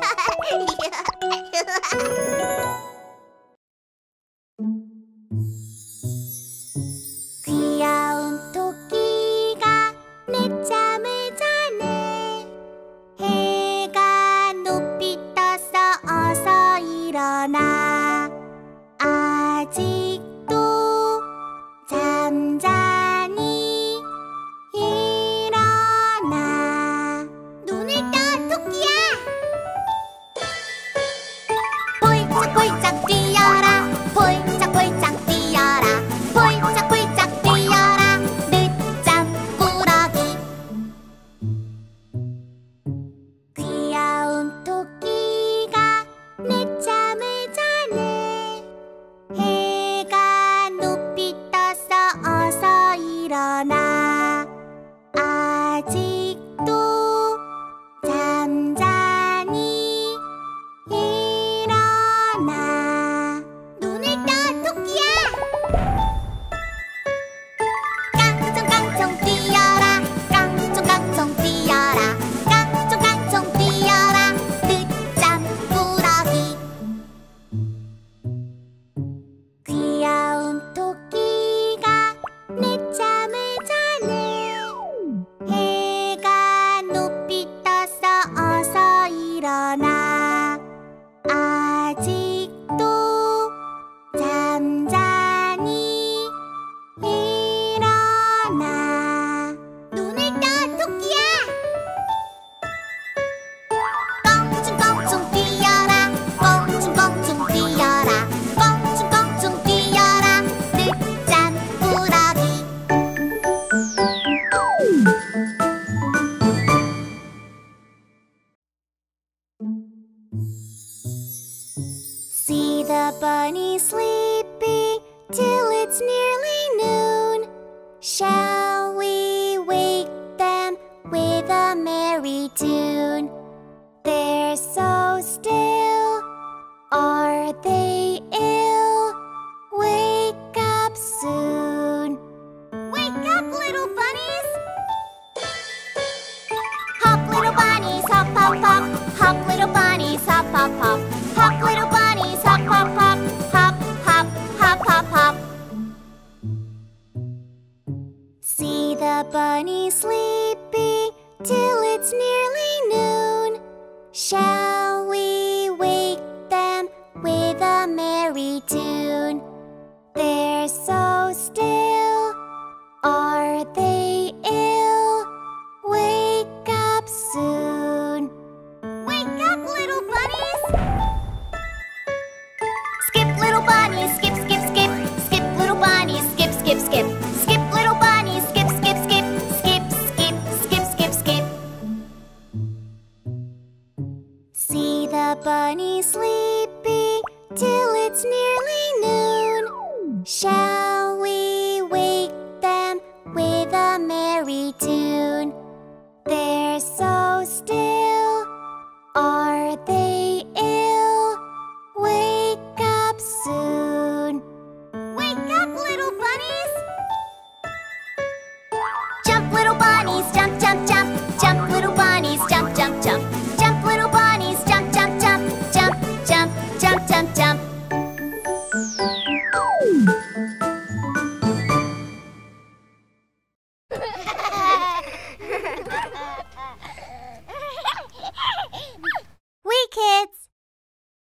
哈哈哈哈哈哈哈哈哈哈な The bunny sleepy till it's nearly noon. Shall we wake them with a merry tune? bunny sleepy till it's nearly noon. Shall we wake them with a merry tune? They're so still. See the bunny sleepy till it's nearly noon. Shall we wake them with a merry tune?